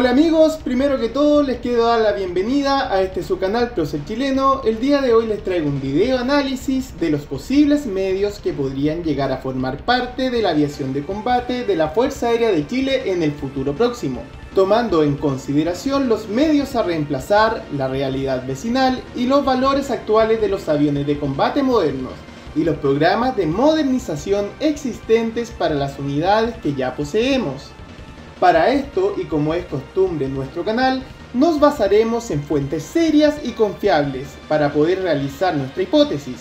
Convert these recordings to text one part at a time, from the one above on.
Hola amigos, primero que todo les quiero dar la bienvenida a este su canal Procer Chileno. El día de hoy les traigo un video análisis de los posibles medios que podrían llegar a formar parte de la aviación de combate de la Fuerza Aérea de Chile en el futuro próximo, tomando en consideración los medios a reemplazar, la realidad vecinal y los valores actuales de los aviones de combate modernos y los programas de modernización existentes para las unidades que ya poseemos. Para esto, y como es costumbre en nuestro canal, nos basaremos en fuentes serias y confiables para poder realizar nuestra hipótesis.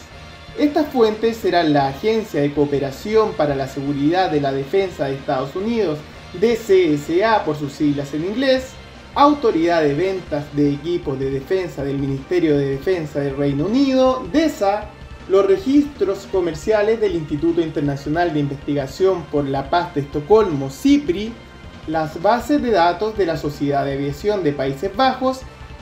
Estas fuentes serán la Agencia de Cooperación para la Seguridad de la Defensa de Estados Unidos, DCSA por sus siglas en inglés, Autoridad de Ventas de Equipos de Defensa del Ministerio de Defensa del Reino Unido, DESA, los registros comerciales del Instituto Internacional de Investigación por la Paz de Estocolmo, CIPRI, las bases de datos de la Sociedad de Aviación de Países Bajos,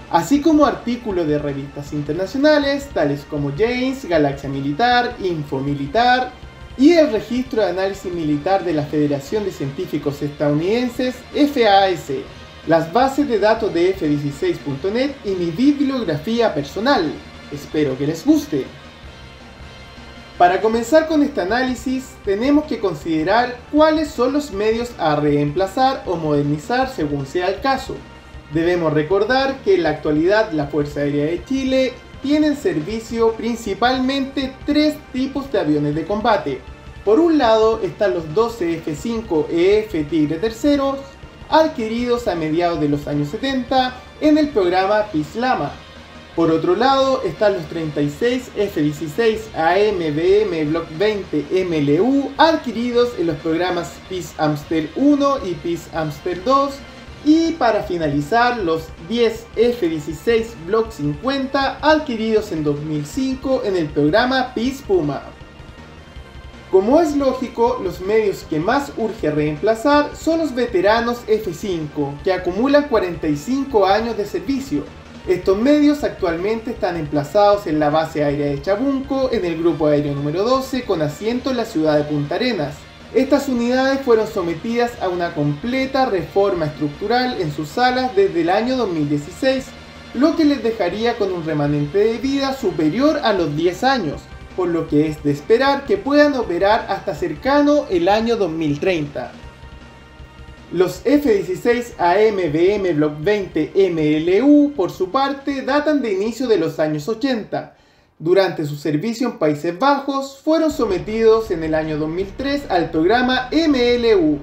así como artículos de revistas internacionales tales como James, Galaxia Militar, Info Militar y el Registro de Análisis Militar de la Federación de Científicos Estadounidenses, FAS, las bases de datos de F16.net y mi bibliografía personal. Espero que les guste. Para comenzar con este análisis, tenemos que considerar cuáles son los medios a reemplazar o modernizar según sea el caso. Debemos recordar que en la actualidad la Fuerza Aérea de Chile tiene en servicio principalmente tres tipos de aviones de combate. Por un lado están los 12 F-5 EF Tigre III, adquiridos a mediados de los años 70 en el programa PISLAMA, por otro lado están los 36 F-16 AMBM Block 20 MLU adquiridos en los programas PIS Amstel 1 y PIS Amstel 2 y para finalizar los 10 F-16 Block 50 adquiridos en 2005 en el programa PIS Puma. Como es lógico, los medios que más urge reemplazar son los veteranos F5, que acumulan 45 años de servicio, estos medios actualmente están emplazados en la base aérea de Chabunco, en el grupo aéreo número 12, con asiento en la ciudad de Punta Arenas. Estas unidades fueron sometidas a una completa reforma estructural en sus salas desde el año 2016, lo que les dejaría con un remanente de vida superior a los 10 años, por lo que es de esperar que puedan operar hasta cercano el año 2030. Los F-16 AMBM Block 20 MLU, por su parte, datan de inicio de los años 80. Durante su servicio en Países Bajos, fueron sometidos en el año 2003 al programa MLU.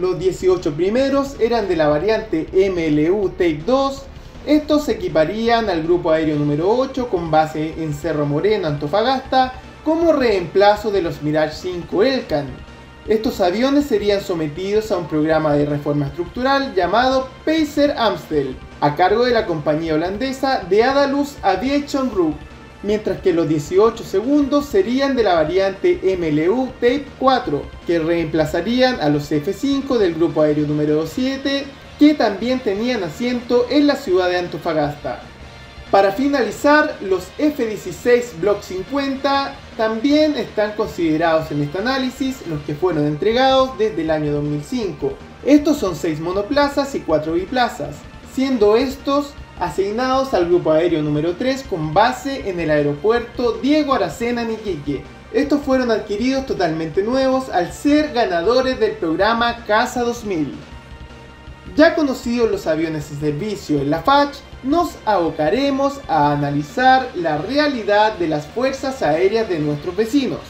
Los 18 primeros eran de la variante MLU Take 2. Estos se equiparían al grupo aéreo número 8 con base en Cerro Moreno, Antofagasta, como reemplazo de los Mirage 5 Elcan. Estos aviones serían sometidos a un programa de reforma estructural llamado Pacer Amstel, a cargo de la compañía holandesa de Adalus Aviation Group, mientras que los 18 segundos serían de la variante MLU Tape 4, que reemplazarían a los F5 del grupo aéreo número 7, que también tenían asiento en la ciudad de Antofagasta. Para finalizar, los F-16 Block 50 también están considerados en este análisis los que fueron entregados desde el año 2005. Estos son 6 monoplazas y 4 biplazas, siendo estos asignados al grupo aéreo número 3 con base en el aeropuerto Diego Aracena en Iquique. Estos fueron adquiridos totalmente nuevos al ser ganadores del programa Casa 2000. Ya conocidos los aviones de servicio en la FACH, nos abocaremos a analizar la realidad de las fuerzas aéreas de nuestros vecinos.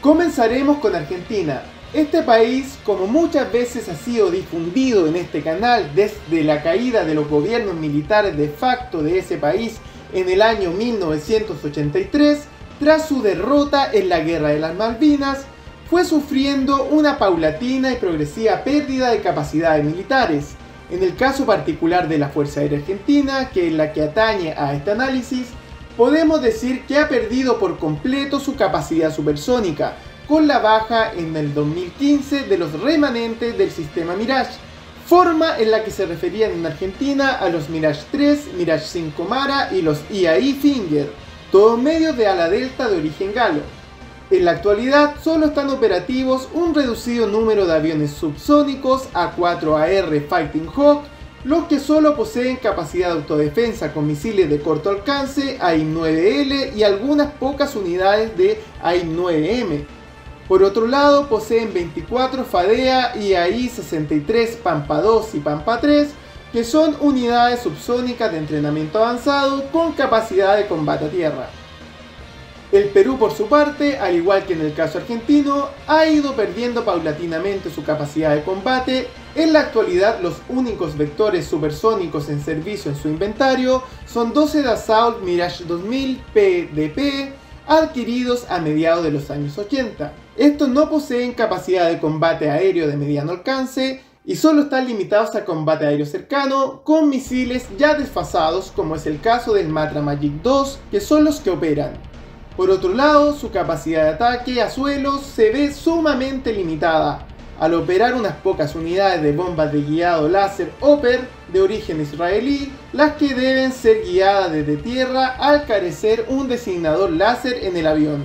Comenzaremos con Argentina. Este país, como muchas veces ha sido difundido en este canal desde la caída de los gobiernos militares de facto de ese país en el año 1983, tras su derrota en la Guerra de las Malvinas, fue sufriendo una paulatina y progresiva pérdida de capacidades militares. En el caso particular de la Fuerza Aérea Argentina, que es la que atañe a este análisis, podemos decir que ha perdido por completo su capacidad supersónica, con la baja en el 2015 de los remanentes del sistema Mirage, forma en la que se referían en Argentina a los Mirage 3, Mirage 5 Mara y los IAI Finger, todos medios de ala delta de origen galo. En la actualidad solo están operativos un reducido número de aviones subsónicos A4AR Fighting Hawk, los que solo poseen capacidad de autodefensa con misiles de corto alcance AIM-9L y algunas pocas unidades de AIM-9M. Por otro lado, poseen 24 FADEA y AI-63 Pampa 2 y Pampa 3, que son unidades subsónicas de entrenamiento avanzado con capacidad de combate a tierra. El Perú, por su parte, al igual que en el caso argentino, ha ido perdiendo paulatinamente su capacidad de combate. En la actualidad, los únicos vectores supersónicos en servicio en su inventario son 12 Dassault Mirage 2000 PDP adquiridos a mediados de los años 80. Estos no poseen capacidad de combate aéreo de mediano alcance y solo están limitados a combate aéreo cercano con misiles ya desfasados como es el caso del Matra Magic 2 que son los que operan. Por otro lado, su capacidad de ataque a suelos se ve sumamente limitada, al operar unas pocas unidades de bombas de guiado láser Oper de origen israelí, las que deben ser guiadas desde tierra al carecer un designador láser en el avión.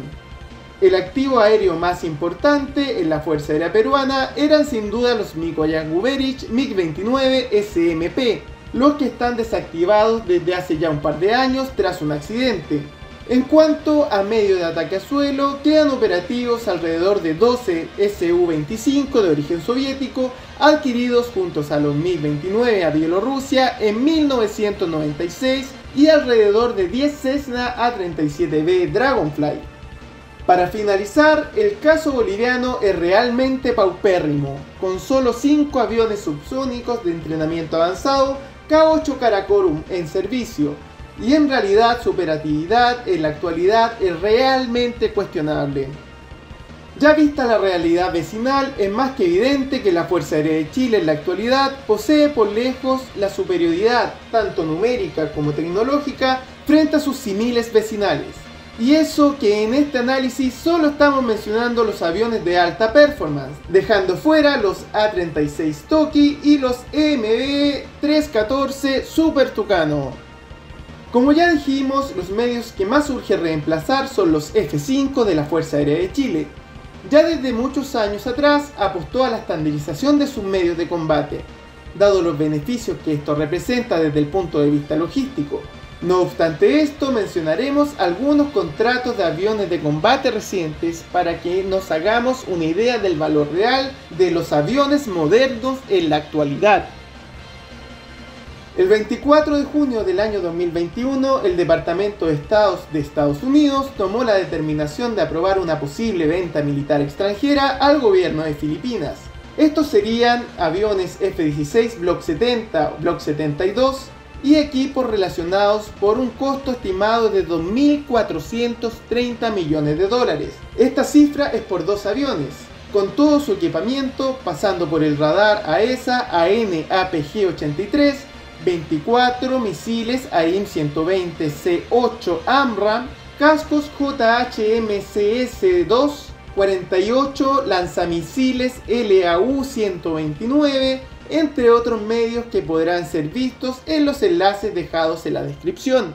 El activo aéreo más importante en la Fuerza Aérea Peruana eran sin duda los Mikoyan Guberich MiG-29 SMP, los que están desactivados desde hace ya un par de años tras un accidente. En cuanto a medio de ataque a suelo, quedan operativos alrededor de 12 Su-25 de origen soviético adquiridos juntos a los MiG-29 a Bielorrusia en 1996 y alrededor de 10 Cessna A-37B Dragonfly. Para finalizar, el caso boliviano es realmente paupérrimo, con solo 5 aviones subsónicos de entrenamiento avanzado K-8 Karakorum en servicio, y en realidad su operatividad en la actualidad es realmente cuestionable. Ya vista la realidad vecinal, es más que evidente que la Fuerza Aérea de Chile en la actualidad posee por lejos la superioridad, tanto numérica como tecnológica, frente a sus similes vecinales. Y eso que en este análisis solo estamos mencionando los aviones de alta performance, dejando fuera los A36 Toki y los EMB 314 Super Tucano. Como ya dijimos, los medios que más urge reemplazar son los F-5 de la Fuerza Aérea de Chile. Ya desde muchos años atrás apostó a la estandarización de sus medios de combate, dado los beneficios que esto representa desde el punto de vista logístico. No obstante esto, mencionaremos algunos contratos de aviones de combate recientes para que nos hagamos una idea del valor real de los aviones modernos en la actualidad. El 24 de junio del año 2021, el Departamento de Estados de Estados Unidos tomó la determinación de aprobar una posible venta militar extranjera al gobierno de Filipinas. Estos serían aviones F-16 Block 70 Block 72 y equipos relacionados por un costo estimado de 2.430 millones de dólares. Esta cifra es por dos aviones, con todo su equipamiento, pasando por el radar AESA AN-APG-83 24 misiles AIM-120C8 AMRAAM, cascos JHMCS-2, 48 lanzamisiles LAU-129, entre otros medios que podrán ser vistos en los enlaces dejados en la descripción.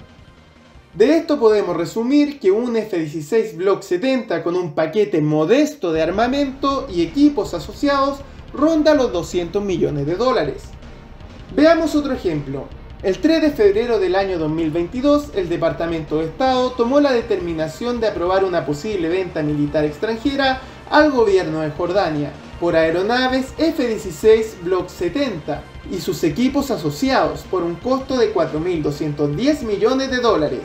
De esto podemos resumir que un F-16 Block 70 con un paquete modesto de armamento y equipos asociados ronda los 200 millones de dólares. Veamos otro ejemplo. El 3 de febrero del año 2022, el Departamento de Estado tomó la determinación de aprobar una posible venta militar extranjera al gobierno de Jordania por aeronaves F-16 Block 70 y sus equipos asociados por un costo de 4.210 millones de dólares.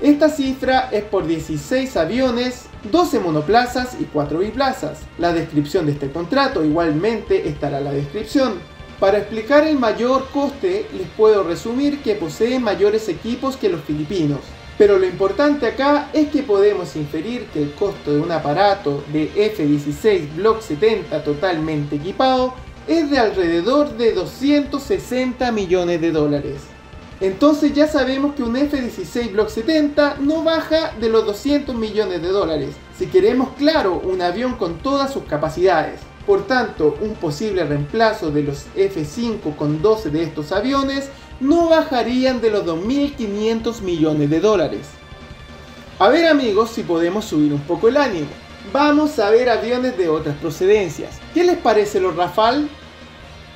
Esta cifra es por 16 aviones, 12 monoplazas y 4 biplazas. La descripción de este contrato igualmente estará en la descripción. Para explicar el mayor coste, les puedo resumir que poseen mayores equipos que los filipinos. Pero lo importante acá es que podemos inferir que el costo de un aparato de F-16 Block 70 totalmente equipado es de alrededor de 260 millones de dólares. Entonces ya sabemos que un F-16 Block 70 no baja de los 200 millones de dólares, si queremos claro un avión con todas sus capacidades. Por tanto, un posible reemplazo de los F-5 con 12 de estos aviones no bajarían de los 2.500 millones de dólares. A ver amigos si podemos subir un poco el ánimo. vamos a ver aviones de otras procedencias. ¿Qué les parece los Rafale?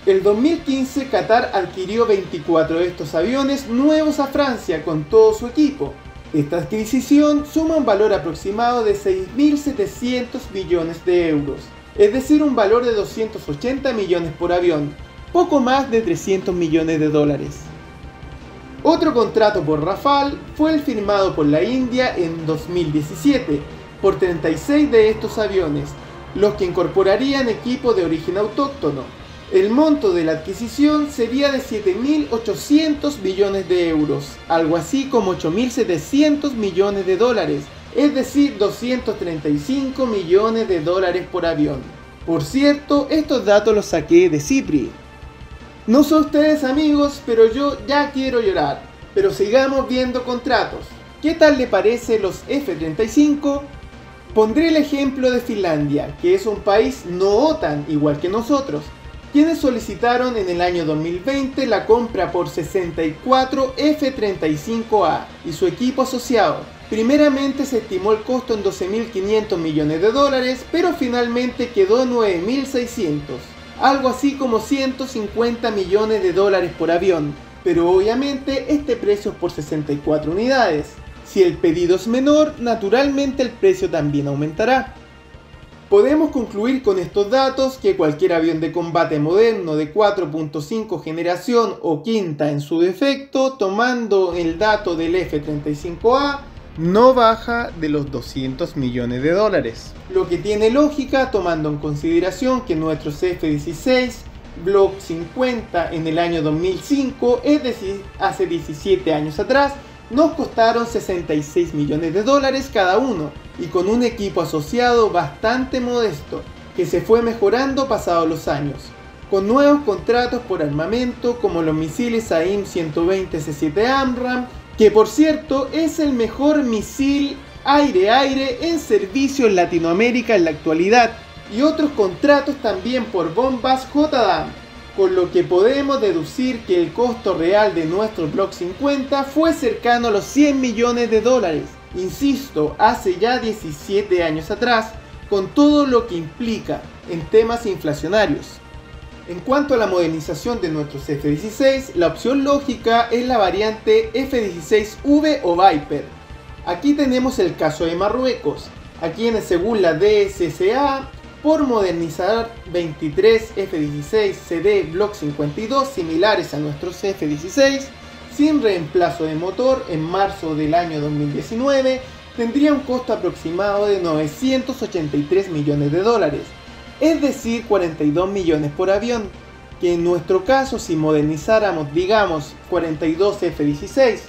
El 2015 Qatar adquirió 24 de estos aviones nuevos a Francia con todo su equipo. Esta adquisición suma un valor aproximado de 6.700 millones de euros, es decir, un valor de 280 millones por avión, poco más de 300 millones de dólares. Otro contrato por Rafale fue el firmado por la India en 2017 por 36 de estos aviones, los que incorporarían equipo de origen autóctono. El monto de la adquisición sería de 7.800 millones de euros, algo así como 8.700 millones de dólares, es decir, 235 millones de dólares por avión. Por cierto, estos datos los saqué de Cipri. No son ustedes amigos, pero yo ya quiero llorar. Pero sigamos viendo contratos. ¿Qué tal le parece los F-35? Pondré el ejemplo de Finlandia, que es un país no OTAN, igual que nosotros, quienes solicitaron en el año 2020 la compra por 64 F-35A y su equipo asociado. Primeramente se estimó el costo en 12.500 millones de dólares, pero finalmente quedó en 9.600, algo así como 150 millones de dólares por avión, pero obviamente este precio es por 64 unidades. Si el pedido es menor, naturalmente el precio también aumentará. Podemos concluir con estos datos que cualquier avión de combate moderno de 4.5 generación o quinta en su defecto, tomando el dato del F-35A, no baja de los 200 millones de dólares. Lo que tiene lógica tomando en consideración que nuestros F-16 Block 50 en el año 2005, es decir, hace 17 años atrás, nos costaron 66 millones de dólares cada uno y con un equipo asociado bastante modesto que se fue mejorando pasados los años, con nuevos contratos por armamento como los misiles AIM-120 C7 AMRAAM, que por cierto es el mejor misil aire-aire en servicio en Latinoamérica en la actualidad, y otros contratos también por bombas JDAM, con lo que podemos deducir que el costo real de nuestro Block 50 fue cercano a los 100 millones de dólares, insisto, hace ya 17 años atrás, con todo lo que implica en temas inflacionarios. En cuanto a la modernización de nuestros F-16, la opción lógica es la variante F-16V o Viper. Aquí tenemos el caso de Marruecos, a quienes según la DSSA por modernizar 23 F-16 CD Block 52 similares a nuestros F-16 sin reemplazo de motor en marzo del año 2019 tendría un costo aproximado de 983 millones de dólares, es decir 42 millones por avión, que en nuestro caso si modernizáramos digamos 42 F-16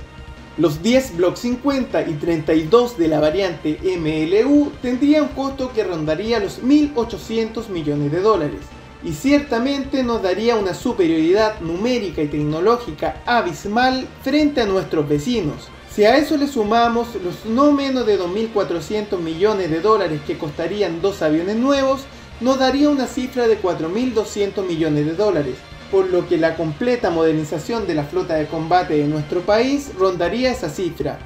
los 10 Block 50 y 32 de la variante MLU tendrían un costo que rondaría los 1.800 millones de dólares y ciertamente nos daría una superioridad numérica y tecnológica abismal frente a nuestros vecinos. Si a eso le sumamos los no menos de 2.400 millones de dólares que costarían dos aviones nuevos, nos daría una cifra de 4.200 millones de dólares, por lo que la completa modernización de la flota de combate de nuestro país rondaría esa cifra.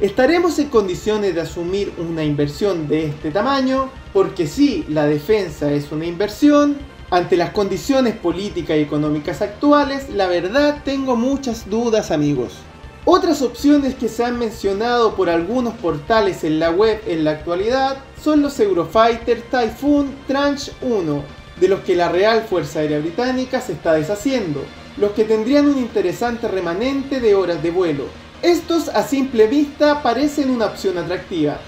¿Estaremos en condiciones de asumir una inversión de este tamaño? Porque si la defensa es una inversión, ante las condiciones políticas y económicas actuales, la verdad tengo muchas dudas amigos. Otras opciones que se han mencionado por algunos portales en la web en la actualidad son los Eurofighter Typhoon Tranche 1, de los que la Real Fuerza Aérea Británica se está deshaciendo, los que tendrían un interesante remanente de horas de vuelo. Estos a simple vista parecen una opción atractiva.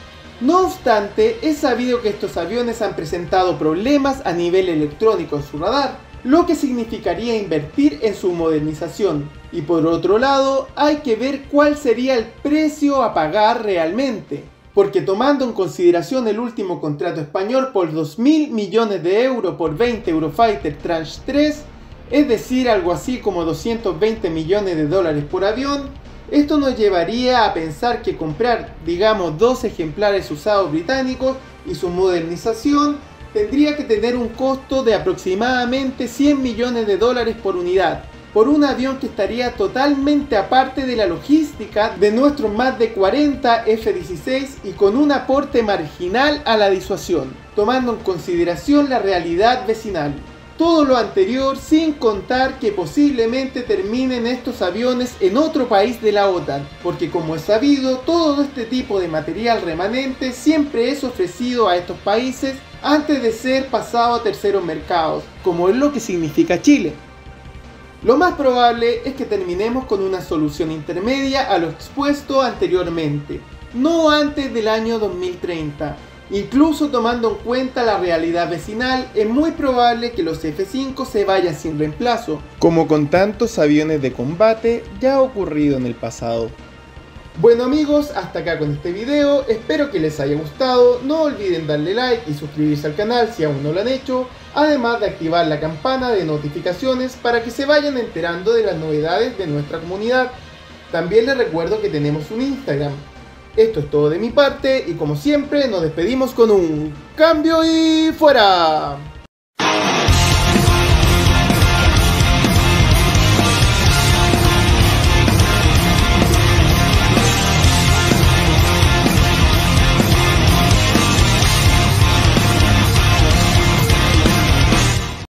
No obstante, es sabido que estos aviones han presentado problemas a nivel electrónico en su radar, lo que significaría invertir en su modernización. Y por otro lado, hay que ver cuál sería el precio a pagar realmente porque tomando en consideración el último contrato español por 2.000 millones de euros por 20 Eurofighter Tranche 3, es decir, algo así como 220 millones de dólares por avión, esto nos llevaría a pensar que comprar, digamos, dos ejemplares usados británicos y su modernización tendría que tener un costo de aproximadamente 100 millones de dólares por unidad, por un avión que estaría totalmente aparte de la logística de nuestros más de 40 F-16 y con un aporte marginal a la disuasión, tomando en consideración la realidad vecinal. Todo lo anterior sin contar que posiblemente terminen estos aviones en otro país de la OTAN, porque como es sabido, todo este tipo de material remanente siempre es ofrecido a estos países antes de ser pasado a terceros mercados, como es lo que significa Chile. Lo más probable es que terminemos con una solución intermedia a lo expuesto anteriormente, no antes del año 2030. Incluso tomando en cuenta la realidad vecinal, es muy probable que los F-5 se vayan sin reemplazo, como con tantos aviones de combate ya ha ocurrido en el pasado. Bueno amigos, hasta acá con este video, espero que les haya gustado, no olviden darle like y suscribirse al canal si aún no lo han hecho, además de activar la campana de notificaciones para que se vayan enterando de las novedades de nuestra comunidad. También les recuerdo que tenemos un Instagram. Esto es todo de mi parte y como siempre nos despedimos con un cambio y fuera.